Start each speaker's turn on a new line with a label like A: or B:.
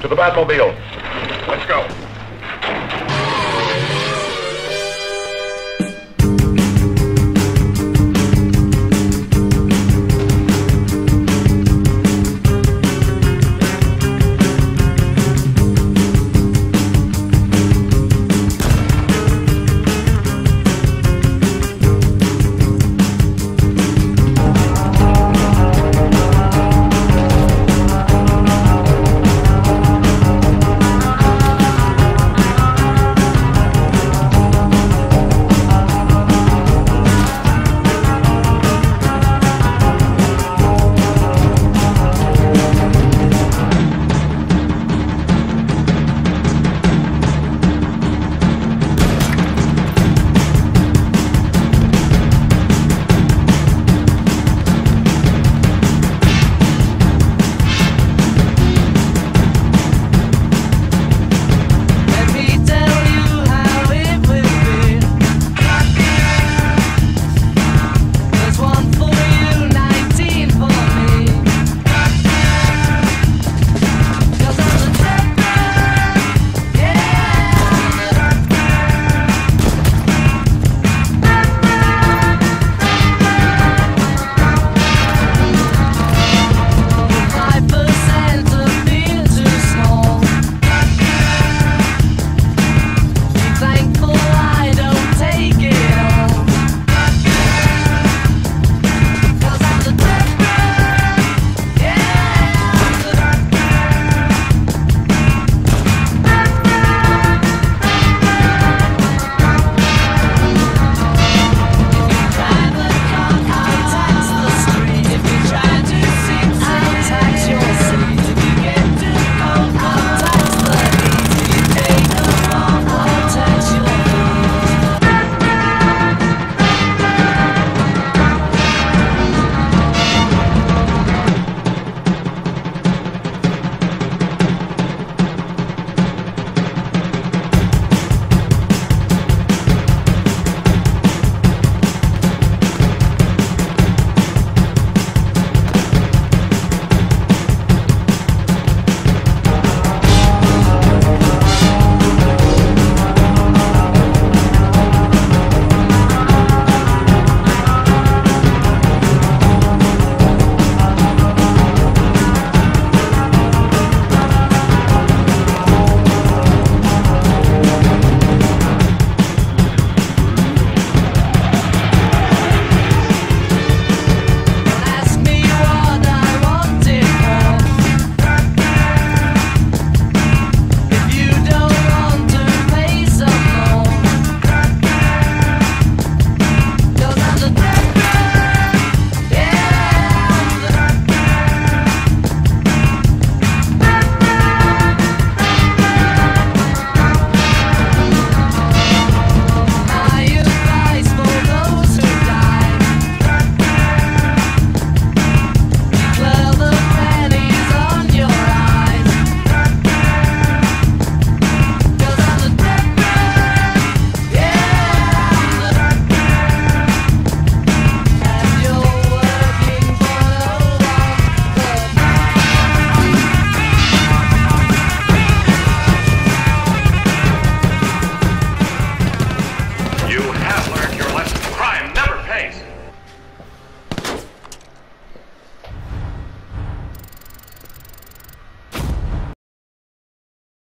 A: To the Batmobile. Let's go.